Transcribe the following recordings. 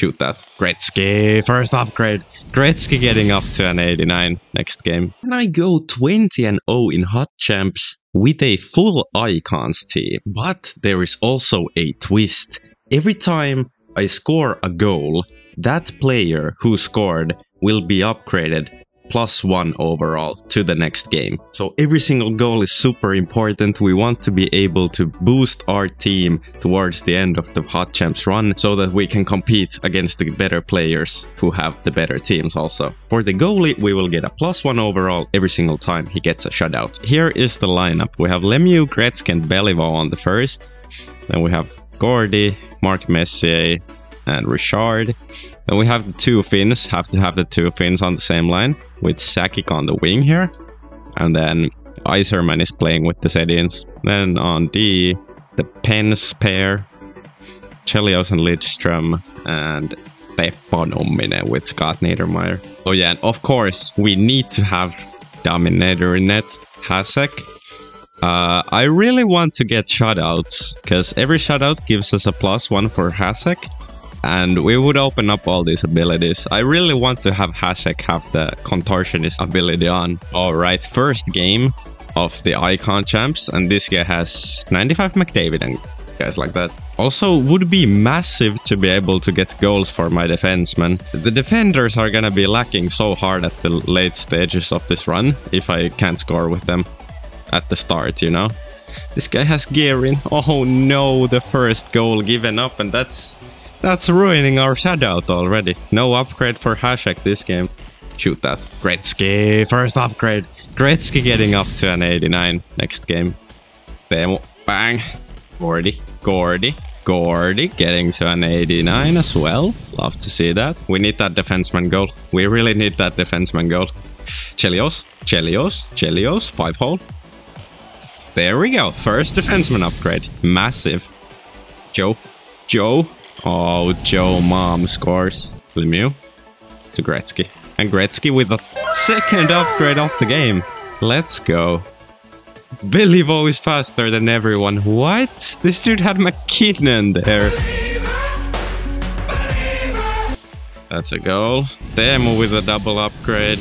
Shoot that. Gretzky, first upgrade. Gretzky getting up to an 89 next game. And I go 20 and 0 in HUT Champs with a full Icons team. But there is also a twist. Every time I score a goal, that player who scored will be upgraded plus one overall to the next game. So every single goal is super important. We want to be able to boost our team towards the end of the HUT Champs run so that we can compete against the better players who have the better teams also. For the goalie, we will get a plus one overall every single time he gets a shutout. Here is the lineup. We have Lemieux, Gretzky and Beliveau on the first. Then we have Gordie, Mark Messier, and Richard. Then we have the two Finns, have to have the two Finns on the same line, with Sakic on the wing here. And then Yzerman is playing with the Sedins. Then on D, the Pens pair, Chelios and Lidstrom, and Teppo Numminen with Scott Niedermayer. Oh yeah, and of course, we need to have Dominator in net, Hasek. Uh, I really want to get shutouts, because every shutout gives us a plus one for Hasek and we would open up all these abilities. I really want to have Hasek have the contortionist ability on. Alright, first game of the Icon Champs, and this guy has 95 McDavid and guys like that. Also, would be massive to be able to get goals for my defensemen. The defenders are gonna be lacking so hard at the late stages of this run, if I can't score with them at the start, you know? This guy has Gearin. Oh no, the first goal given up, and that's that's ruining our shutout already. No upgrade for Hasek this game. Shoot that. Gretzky, first upgrade. Gretzky getting up to an 89 next game. Teemu, bang. Gordie, Gordie, Gordie getting to an 89 as well. Love to see that. We need that defenseman goal. We really need that defenseman goal. Chelios, Chelios, Chelios, five hole. There we go. First defenseman upgrade. Massive. Joe, Joe, Oh, Joe Mom scores. Lemieux to Gretzky. And Gretzky with a second upgrade of the game. Let's go. Beliveau is faster than everyone. What? This dude had MacKinnon there. That's a goal. Teemu with a double upgrade.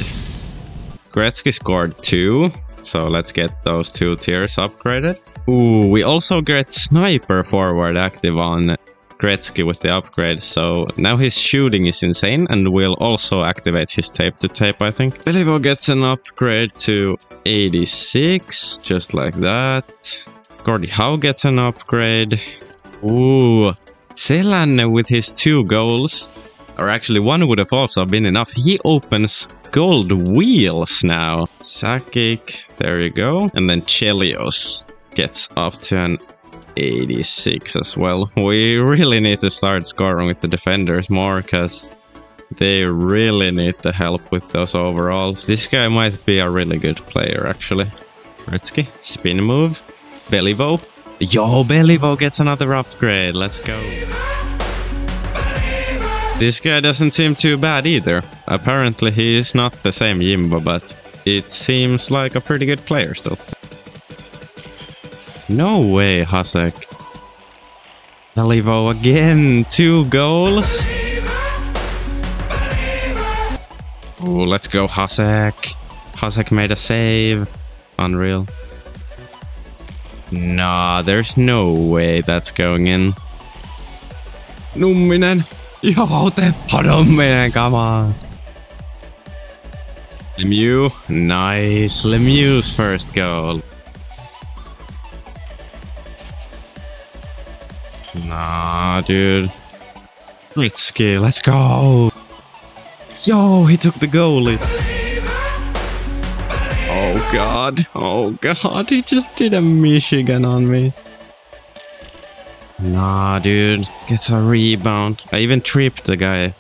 Gretzky scored two. So let's get those two tiers upgraded. Ooh, we also get Sniper forward active on Gretzky with the upgrade, so now his shooting is insane and will also activate his tape to tape, I think. Beliveau gets an upgrade to 86, just like that. Gordie Howe gets an upgrade. Ooh, Selanne with his two goals, or actually one would have also been enough. He opens gold wheels now. Sakic, there you go. And then Chelios gets up to an 86 as well. We really need to start scoring with the defenders more because they really need the help with those overalls. This guy might be a really good player actually. Gretzky, spin move, Beliveau. Yo, Beliveau gets another upgrade. Let's go. This guy doesn't seem too bad either. Apparently he is not the same Jimbo, but it seems like a pretty good player still. No way, Hasek. Beliveau again. Two goals. Oh, let's go, Hasek. Hasek made a save. Unreal. Nah, there's no way that's going in. Numminen. Yo, Teppo Numminen, come on. Lemieux. Nice. Lemieux's first goal. Nah, dude. Gretzky, let's go. Yo, he took the goalie. Oh god, oh god, he just did a Michigan on me. Nah, dude, gets a rebound. I even tripped the guy.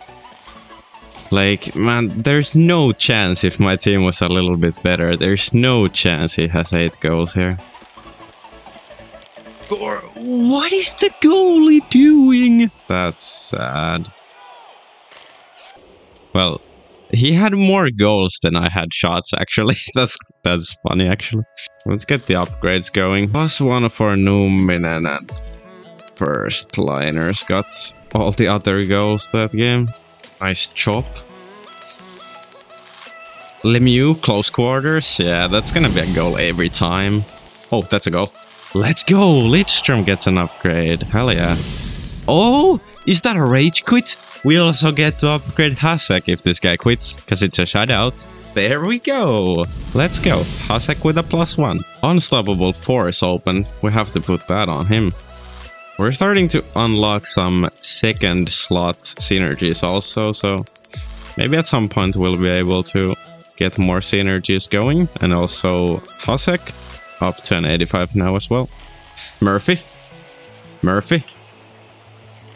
Like, man, there's no chance if my team was a little bit better. There's no chance he has 8 goals here. What is the goalie doing? That's sad. Well, he had more goals than I had shots, actually. that's that's funny, actually. Let's get the upgrades going. Plus one for Numminen and first liners got all the other goals that game. Nice chop. Lemieux, close quarters. Yeah, that's gonna be a goal every time. Oh, that's a goal. Let's go! Lidstrom gets an upgrade. Hell yeah. Oh, is that a rage quit? We also get to upgrade Hasek if this guy quits, because it's a shutout. There we go! Let's go. Hasek with a plus one. Unstoppable force open. We have to put that on him. We're starting to unlock some second slot synergies also, so maybe at some point we'll be able to get more synergies going. And also Hasek up to an 85 now as well. Murphy. Murphy.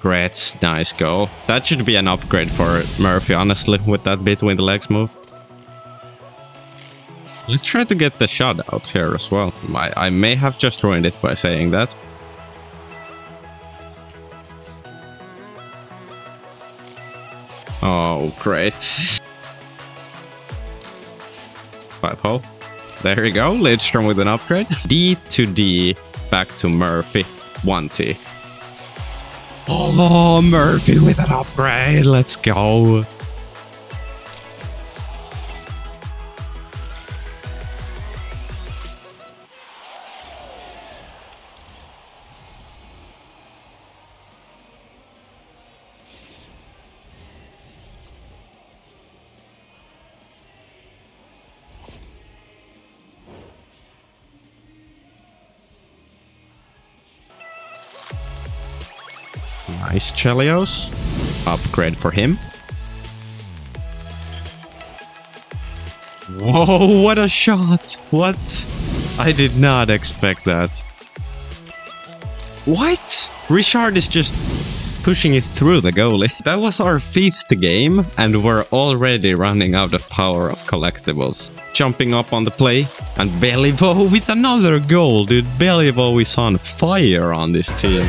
Great, nice goal. That should be an upgrade for Murphy, honestly, with that between the legs move. Let's try to get the shot out here as well. I, I may have just ruined it by saying that. Oh, great. Five hole. There we go, Lidstrom with an upgrade. D to D, back to Murphy. 1T. Oh, Murphy with an upgrade. Let's go. Nice Chelios. Upgrade for him. Whoa, what a shot! What? I did not expect that. What? Richard is just pushing it through the goalie. That was our fifth game, and we're already running out of power of collectibles. Jumping up on the play, and Beliveau with another goal, dude. Beliveau is on fire on this team.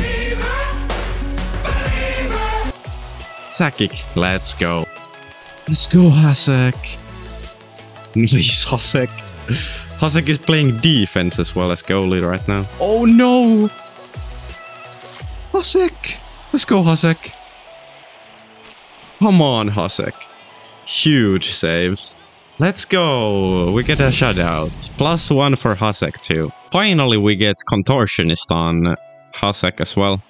Sakic, let's go. Let's go, Hasek. Nice, Hasek. Hasek is playing defense as well as goalie right now. Oh no! Hasek! Let's go, Hasek. Come on, Hasek. Huge saves. Let's go! We get a shutout. Plus one for Hasek too. Finally, we get Contortionist on Hasek as well.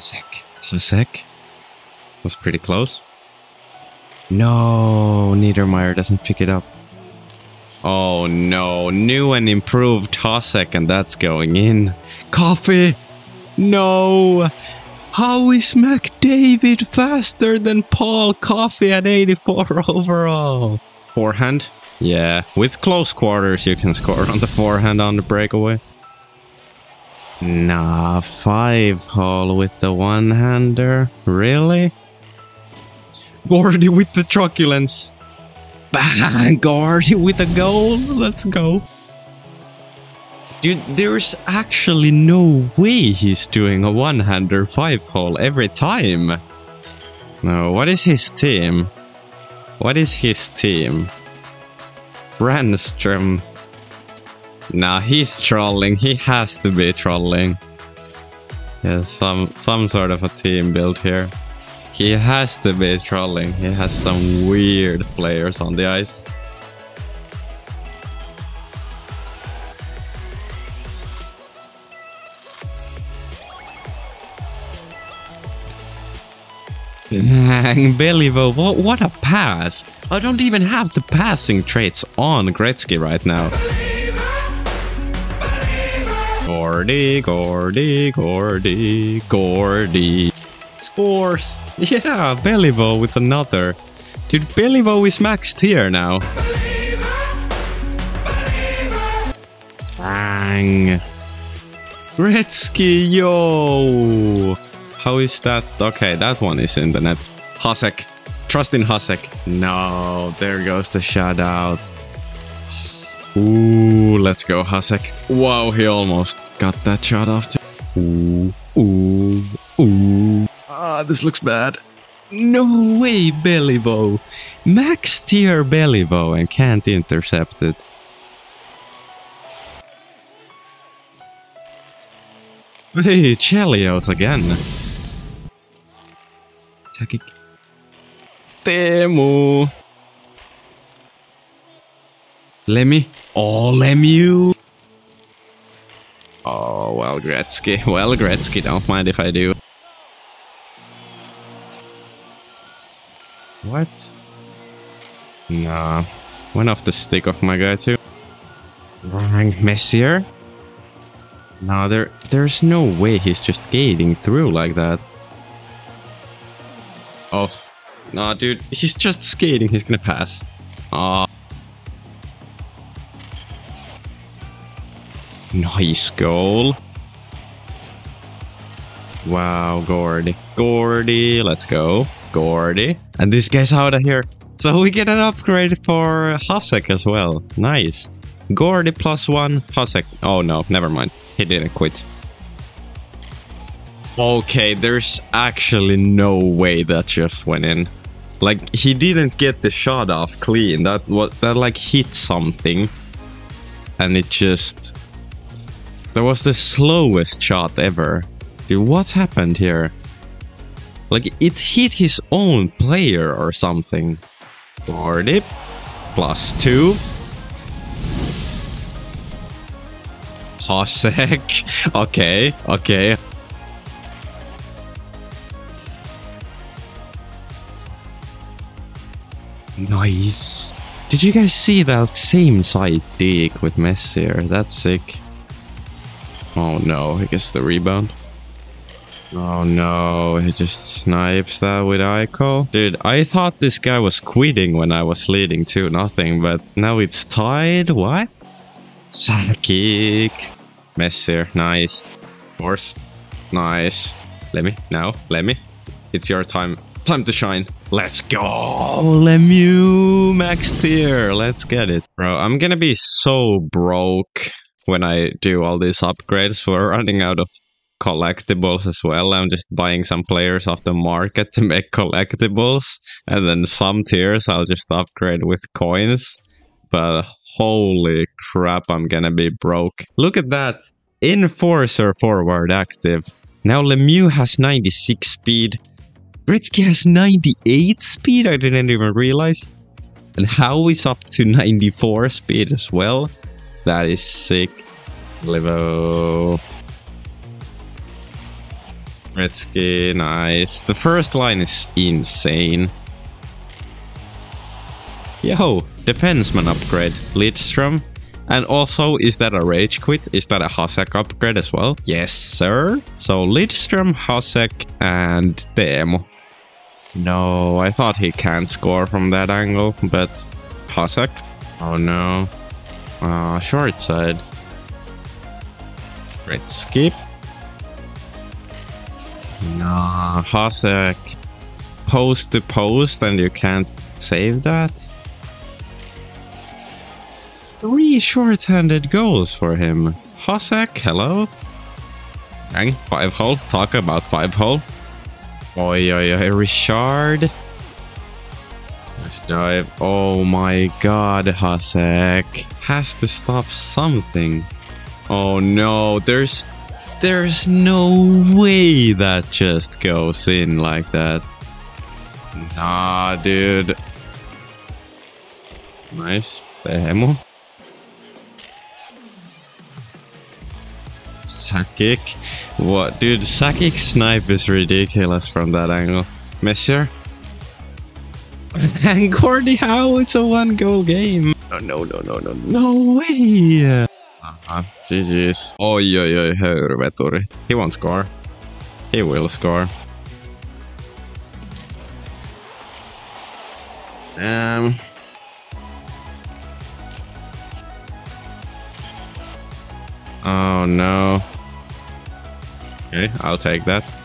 Hasek. Hasek. Was pretty close. No, Niedermayer doesn't pick it up. Oh no, new and improved Hasek and that's going in. Coffey! No! How is McDavid faster than Paul Coffey at 84 overall? Forehand? Yeah, with close quarters you can score on the forehand on the breakaway. Nah, five hole with the one-hander. Really? Gordie with the truculence. Bang! Gordie with a goal. Let's go. Dude, there's actually no way he's doing a one-hander five-hole every time. No, what is his team? What is his team? Brandstrom Nah, he's trolling. He has to be trolling. He some some sort of a team built here. He has to be trolling. He has some weird players on the ice. Dang, Beliveau, what, what a pass! I don't even have the passing traits on Gretzky right now. Gordie, Gordie, Gordie, Gordie. Scores! Yeah, Beliveau with another. Dude, Beliveau is maxed here now. Bang! Gretzky, yo! How is that? Okay, that one is in the net. Hasek. Trust in Hasek. No, there goes the shutout. Ooh, let's go, Hasek. Wow, he almost got that shot off. Too. Ooh, ooh, ooh. Ah, this looks bad. No way, Beliveau. Max tier Beliveau and can't intercept it. Hey, Chelios again. Teemu. Lemmy. Oh, Lemieux. Oh, well, Gretzky. Well, Gretzky, don't mind if I do. What? Nah. Went off the stick of my guy too. Rang Messier? No, there, there's no way he's just skating through like that. Oh. Nah, dude. He's just skating. He's gonna pass. Ah. Nice goal. Wow, Gordie. Gordie, let's go. Gordie. And this guy's out of here. So we get an upgrade for Hasek as well. Nice. Gordie plus one, Hasek. Oh no, never mind. He didn't quit. Okay, there's actually no way that just went in. Like, he didn't get the shot off clean. That was that like hit something. And it just that was the slowest shot ever. Dude, what happened here? Like, it hit his own player or something. Gordie. Plus two. Hasek. Okay, okay. Nice. Did you guys see that same side dig with Messier? That's sick. Oh no, I guess the rebound. Oh no, he just snipes that with Aiko. Dude, I thought this guy was quitting when I was leading 2 nothing, but now it's tied. What? Sakic. Messier, nice. Horse, nice. Let me, now, let me. It's your time. Time to shine. Let's go! Lemieux max tier. Let's get it. Bro, I'm gonna be so broke when I do all these upgrades. We're running out of collectibles as well. I'm just buying some players off the market to make collectibles. And then some tiers I'll just upgrade with coins. But holy crap, I'm gonna be broke. Look at that. Enforcer forward active. Now Lemieux has 96 speed. Gretzky has 98 speed, I didn't even realize. And Howe is up to 94 speed as well. That is sick. Livo. Gretzky, nice. The first line is insane. Yo, defenseman upgrade. Lidstrom. And also, is that a rage quit? Is that a Hasek upgrade as well? Yes, sir. So Lidstrom, Hasek, and Teemu. No, I thought he can't score from that angle, but Hasek? Oh no. Uh, short side. Great skip. Nah, Hasek. Post to post and you can't save that? Three short-handed goals for him. Hasek, hello? Bang, five hole. Talk about five hole. Oi, oi, oi, Richard. Nice. Oh my god, Hasek. Has to stop something. Oh no, there's... There's no way that just goes in like that. Nah, dude. Nice. Teemu. Sakic. What? Dude, Sakic's snipe is ridiculous from that angle. Messier? And Gordie Howe, it's a one goal game. No, no, no, no, no, no way. Aha, GG's. Oi, oi, oi, höyryveturi. He won't score. He will score. Um. Oh no. Okay, I'll take that.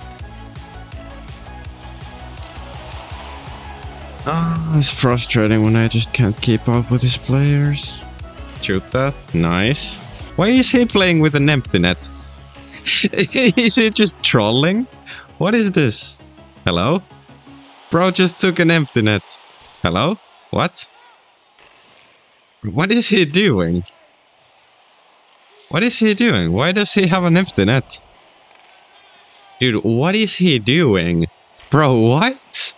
Ah, it's frustrating when I just can't keep up with his players. Shoot that. Nice. Why is he playing with an empty net? is he just trolling? What is this? Hello? Bro just took an empty net. Hello? What? What is he doing? What is he doing? Why does he have an empty net? Dude, what is he doing? Bro, what?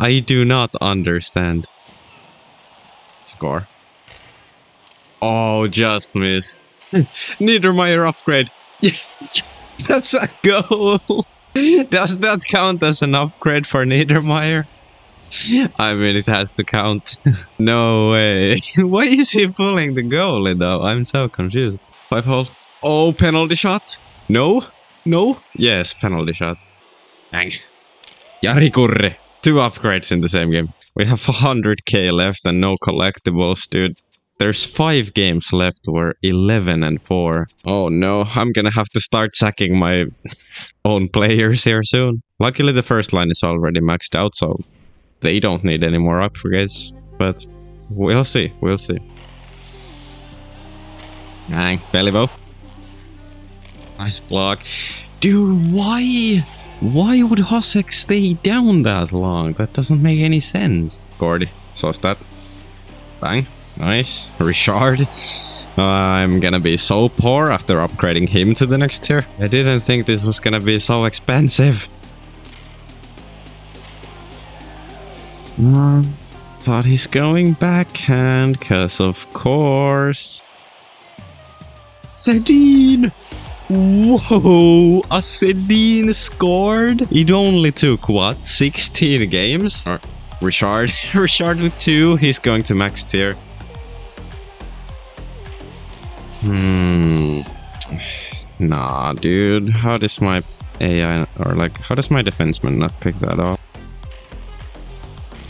I do not understand. Score. Oh, just missed. Niedermayer upgrade. Yes, that's a goal. Does that count as an upgrade for Niedermayer? I mean, it has to count. no way. Why is he pulling the goalie though? I'm so confused. Five hole. Oh, penalty shot. No? No? Yes, penalty shot. Bang. Jari Kurri. Two upgrades in the same game. We have 100k left and no collectibles, dude. There's five games left. We're 11 and 4. Oh no, I'm gonna have to start sacking my own players here soon. Luckily, the first line is already maxed out, so they don't need any more upgrades. But we'll see, we'll see. Bang, belly. Nice block. Dude, why? Why would Hasek stay down that long? That doesn't make any sense. Gordie, sauce that. Bang. Nice. Richard. Uh, I'm gonna be so poor after upgrading him to the next tier. I didn't think this was gonna be so expensive. Mm, thought he's going backhand, cause of course. Sedin! Whoa! A Sedin scored? It only took, what, 16 games? Or Richard. Richard with two, he's going to max tier. Hmm. Nah, dude. How does my AI, or like, how does my defenseman not pick that up?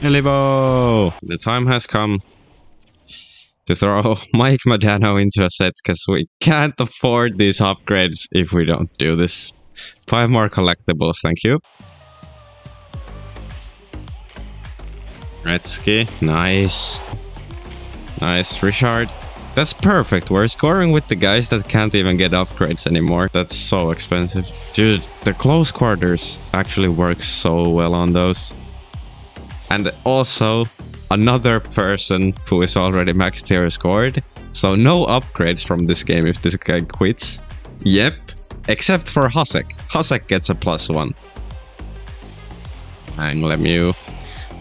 Elibo! The time has come to throw Mike Modano into a set because we can't afford these upgrades if we don't do this. Five more collectibles, thank you. Gretzky, nice. Nice, Richard. That's perfect. We're scoring with the guys that can't even get upgrades anymore. That's so expensive. Dude, the close quarters actually work so well on those. And also, another person who is already max tier scored. So no upgrades from this game if this guy quits. Yep, except for Hasek. Hasek gets a plus one. Lemieux.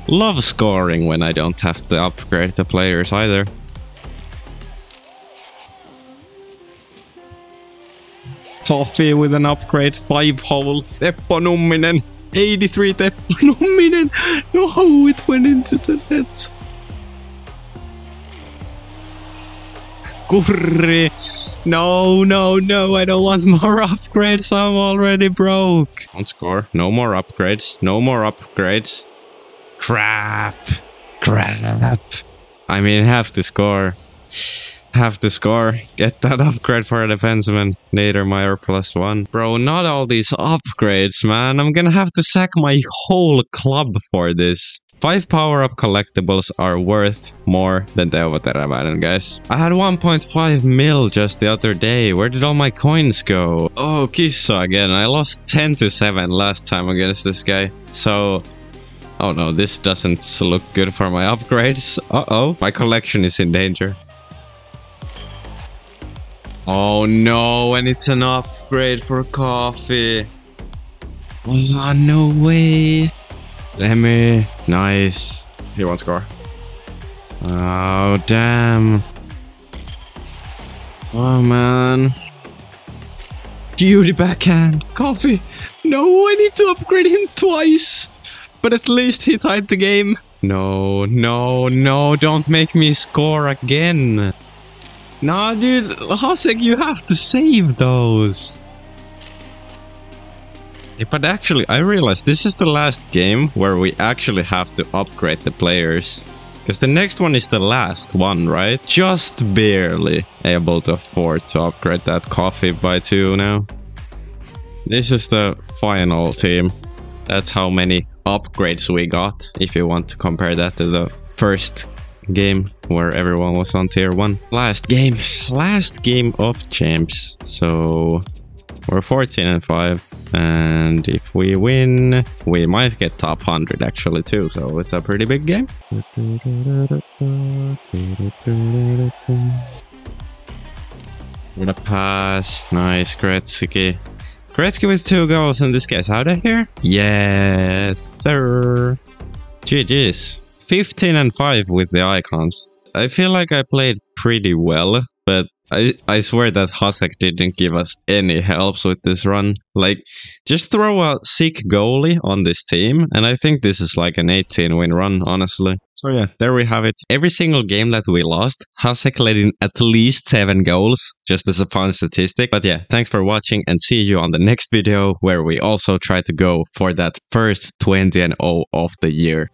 Love scoring when I don't have to upgrade the players either. Coffey with an upgrade, 5 hole. Teppo Numminen, 83 Teppo Numminen. No, it went into the net. Kurri. No, no, no, I don't want more upgrades. I'm already broke. Don't score. No more upgrades. No more upgrades. Crap. Crap. I mean, have to score have to score. Get that upgrade for a defenseman. Niedermayer plus one. Bro, not all these upgrades, man. I'm gonna have to sack my whole club for this. Five power-up collectibles are worth more than Teuvo Teräväinen, guys. I had 1.5 mil just the other day. Where did all my coins go? Oh, Kissa again. I lost 10 to 7 last time against this guy. So, oh no, this doesn't look good for my upgrades. Uh-oh, my collection is in danger. Oh no, and it's an upgrade for Coffey. Oh, no way. Let me. nice. He won't score. Oh, damn. Oh, man. Beauty backhand. Coffey. No, I need to upgrade him twice. But at least he tied the game. No, no, no, don't make me score again. Nah, dude, Hasek, you have to save those. But actually, I realized this is the last game where we actually have to upgrade the players. Because the next one is the last one, right? Just barely able to afford to upgrade that Coffey by two now. This is the final team. That's how many upgrades we got, if you want to compare that to the first game where everyone was on tier 1. Last game. Last game of champs. So we're 14 and 5. And if we win, we might get top 100 actually too. So it's a pretty big game. What a pass. Nice, Gretzky. Gretzky with two goals in this case out of here? Yes, sir. GG's. 15 and 5 with the icons. I feel like I played pretty well, but I, I swear that Hasek didn't give us any helps with this run. Like, just throw a sick goalie on this team, and I think this is like an 18 win run, honestly. So yeah, there we have it. Every single game that we lost, Hasek let in at least 7 goals, just as a fun statistic. But yeah, thanks for watching, and see you on the next video, where we also try to go for that first 20 and 0 of the year.